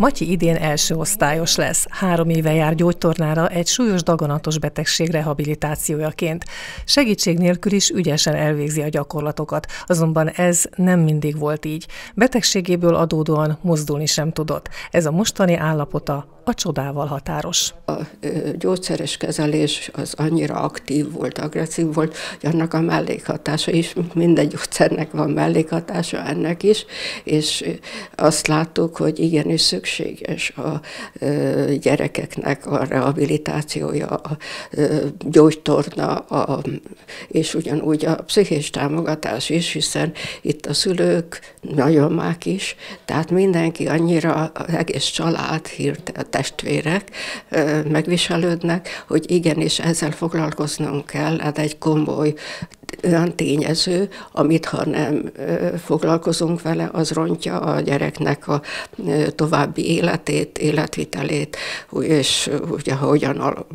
Matyi idén első osztályos lesz. Három éve jár gyógytornára egy súlyos daganatos betegség rehabilitációjaként. Segítség nélkül is ügyesen elvégzi a gyakorlatokat, azonban ez nem mindig volt így. Betegségéből adódóan mozdulni sem tudott. Ez a mostani állapota a csodával határos. A gyógyszeres kezelés az annyira aktív volt, agresszív volt, hogy annak a mellékhatása is, minden gyógyszernek van mellékhatása ennek is, és azt láttuk, hogy igenis szükséges a gyerekeknek a rehabilitációja, a gyógytorna, a, és ugyanúgy a pszichés támogatás is, hiszen itt a szülők, nagyomák is, tehát mindenki annyira, az egész család, hirtelen testvérek megviselődnek, hogy igenis ezzel foglalkoznunk kell, ez egy komoly olyan tényező, amit ha nem foglalkozunk vele, az rontja a gyereknek a további életét, életvitelét, és ugye hogyan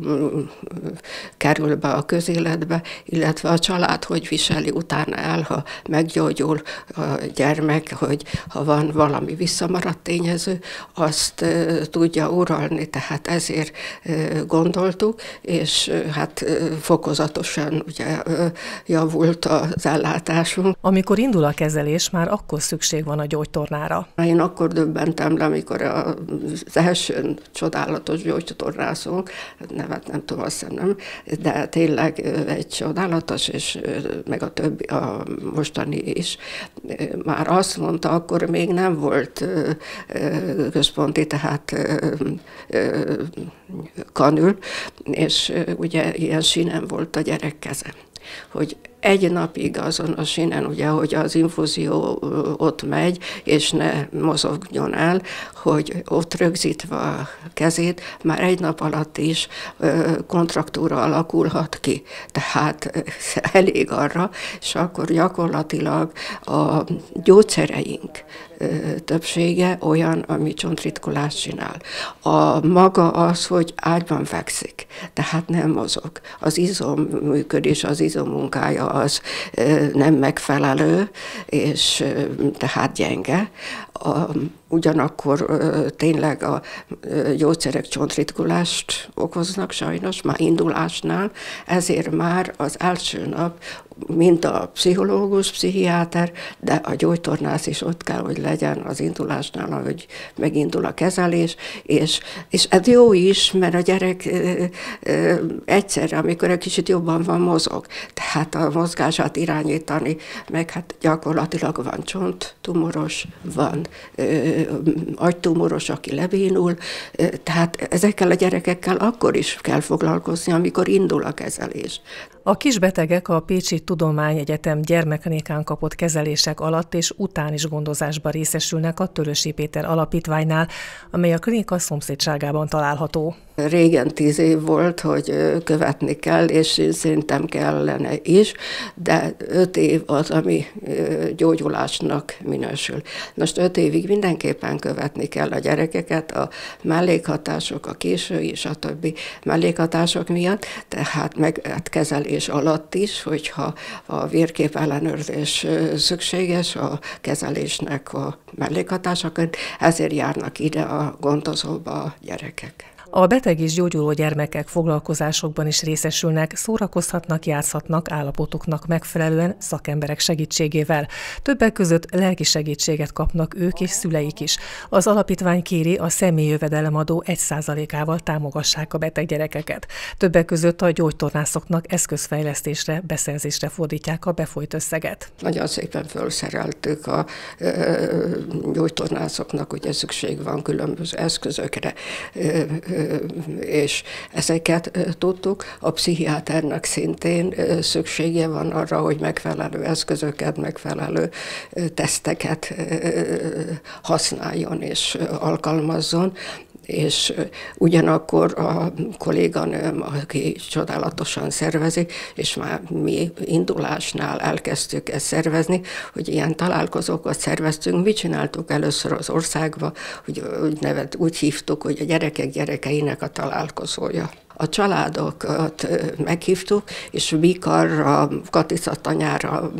kerül be a közéletbe, illetve a család hogy viseli utána el, ha meggyógyul a gyermek, hogy ha van valami visszamaradt tényező, azt tudja uralni, tehát ezért gondoltuk, és hát fokozatosan ugye javult az ellátásunk. Amikor indul a kezelés, már akkor szükség van a gyógytornára. Én akkor döbbentem le, amikor az első csodálatos gyógytornászunk, nevet nem tudom, azt nem, de tényleg egy csodálatos, és meg a többi, a mostani is, már azt mondta, akkor még nem volt központi, tehát kanül, és ugye ilyen sínen volt a gyerek keze hogy egy napig azon a sínen, ugye, hogy az infúzió ott megy, és ne mozogjon el, hogy ott rögzítve a kezét, már egy nap alatt is kontraktúra alakulhat ki. Tehát elég arra, és akkor gyakorlatilag a gyógyszereink többsége olyan, ami csontritkolást csinál. A maga az, hogy ágyban fekszik, tehát nem mozog. Az izom működés, az izom munkája az nem megfelelő, és tehát gyenge. A, ugyanakkor tényleg a gyógyszerek csontritkulást okoznak sajnos, már indulásnál, ezért már az első nap mint a pszichológus, pszichiáter, de a gyógytornász is ott kell, hogy legyen az indulásnál, ahogy megindul a kezelés, és, és ez jó is, mert a gyerek egyszerre, amikor egy kicsit jobban van, mozog. Tehát a mozgását irányítani, meg hát gyakorlatilag van csont, tumoros, van agytumoros, aki lebénul, tehát ezekkel a gyerekekkel akkor is kell foglalkozni, amikor indul a kezelés. A kisbetegek a Pécsi Tudományegyetem gyermeknékán kapott kezelések alatt és után is gondozásba részesülnek a Törösi Péter Alapítványnál, amely a klinika szomszédságában található. Régen tíz év volt, hogy követni kell, és szerintem kellene is, de öt év az, ami gyógyulásnak minősül. Most öt évig mindenképpen követni kell a gyerekeket, a mellékhatások, a késői, stb. mellékhatások miatt, tehát meg hát kezelés alatt is, hogyha a vérkép ellenőrzés szükséges a kezelésnek a mellékhatásokat, ezért járnak ide a gondozóba a gyerekek. A beteg és gyógyuló gyermekek foglalkozásokban is részesülnek, szórakozhatnak, játszhatnak állapotuknak megfelelően szakemberek segítségével. Többek között lelki segítséget kapnak ők és szüleik is. Az alapítvány kéri a személyi jövedelemadó 1%-ával támogassák a beteg gyerekeket. Többek között a gyógytornászoknak eszközfejlesztésre, beszerzésre fordítják a befolyt összeget. Nagyon szépen felszereltük a gyógytornászoknak, ugye szükség van különböző eszközökre, és ezeket tudtuk. A pszichiáternek szintén szüksége van arra, hogy megfelelő eszközöket, megfelelő teszteket használjon és alkalmazzon, és ugyanakkor a kolléganőm, aki csodálatosan szervezi, és már mi indulásnál elkezdtük ezt szervezni, hogy ilyen találkozókat szerveztünk. Mi csináltuk először az országba, hogy úgy, nevet, úgy hívtuk, hogy a gyerekek gyerekeinek a találkozója a családokat meghívtuk, és Bikarra, Katicatanyára,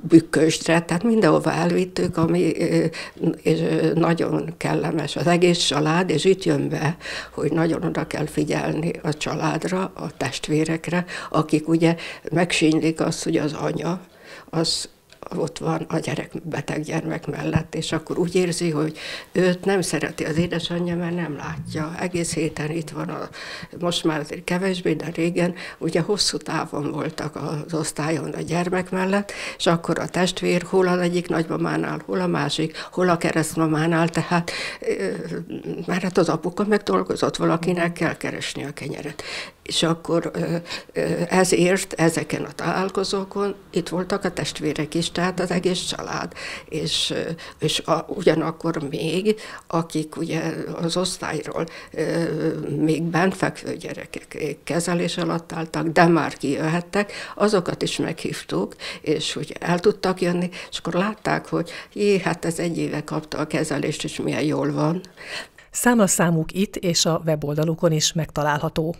Bükköstre, tehát mindenhova elvittük, ami és nagyon kellemes az egész család, és itt jön be, hogy nagyon oda kell figyelni a családra, a testvérekre, akik ugye megsínylik azt, hogy az anya, az ott van a gyerek, beteg gyermek mellett, és akkor úgy érzi, hogy őt nem szereti az édesanyja, mert nem látja. Egész héten itt van, a, most már azért kevésbé, de régen ugye hosszú távon voltak az osztályon a gyermek mellett, és akkor a testvér hol az egyik nagymamánál, hol a másik, hol a keresztmamánál, tehát már hát az apuka meg dolgozott, valakinek kell keresni a kenyeret és akkor ezért ezeken a találkozókon itt voltak a testvérek is, tehát az egész család, és, és a, ugyanakkor még, akik ugye az osztályról még bent fekvő gyerekek kezelés alatt álltak, de már kijöhettek, azokat is meghívtuk, és hogy el tudtak jönni, és akkor látták, hogy jé, hát ez egy éve kapta a kezelést, és milyen jól van. Számlaszámuk itt és a weboldalukon is megtalálható.